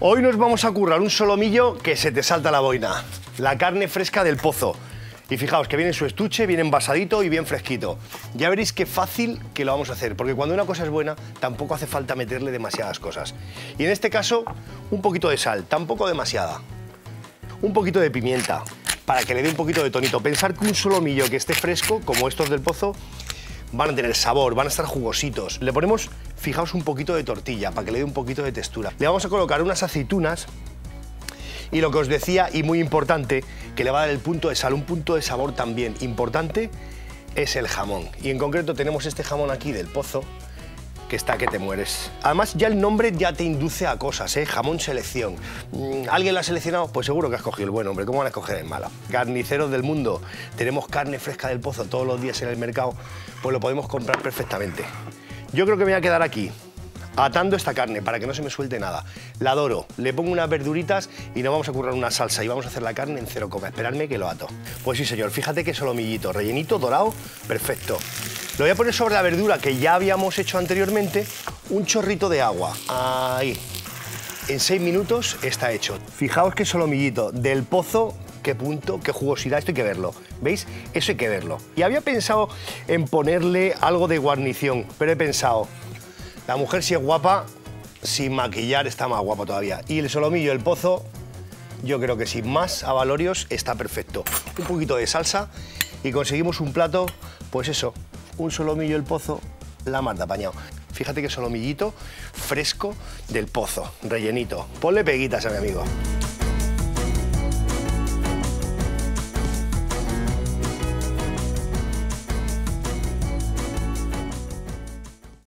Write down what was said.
Hoy nos vamos a currar un solomillo que se te salta la boina. La carne fresca del pozo. Y fijaos que viene en su estuche, viene envasadito y bien fresquito. Ya veréis qué fácil que lo vamos a hacer, porque cuando una cosa es buena, tampoco hace falta meterle demasiadas cosas. Y en este caso, un poquito de sal, tampoco demasiada. Un poquito de pimienta, para que le dé un poquito de tonito. Pensar que un solomillo que esté fresco, como estos del pozo, van a tener sabor, van a estar jugositos. Le ponemos, fijaos, un poquito de tortilla para que le dé un poquito de textura. Le vamos a colocar unas aceitunas y lo que os decía, y muy importante, que le va a dar el punto de sal, un punto de sabor también importante, es el jamón. Y en concreto tenemos este jamón aquí del pozo, que está que te mueres. Además, ya el nombre ya te induce a cosas, ¿eh? Jamón selección. Mm, ¿Alguien lo ha seleccionado? Pues seguro que has cogido el buen hombre. ¿Cómo van a escoger el malo? Carniceros del mundo. Tenemos carne fresca del pozo todos los días en el mercado, pues lo podemos comprar perfectamente. Yo creo que me voy a quedar aquí atando esta carne para que no se me suelte nada. La adoro, le pongo unas verduritas y nos vamos a currar una salsa y vamos a hacer la carne en cero coma. Esperadme que lo ato. Pues sí, señor, fíjate que solomillito, rellenito, dorado, perfecto. Lo voy a poner sobre la verdura que ya habíamos hecho anteriormente, un chorrito de agua. Ahí. En seis minutos está hecho. Fijaos que solomillito del pozo qué punto, qué jugosidad, esto hay que verlo. ¿Veis? Eso hay que verlo. Y había pensado en ponerle algo de guarnición, pero he pensado, la mujer si es guapa, sin maquillar está más guapa todavía. Y el solomillo, el pozo, yo creo que sin más avalorios está perfecto. Un poquito de salsa y conseguimos un plato, pues eso, un solomillo el pozo, la mar de apañado. Fíjate que solomillito fresco del pozo, rellenito. Ponle peguitas a mi amigo.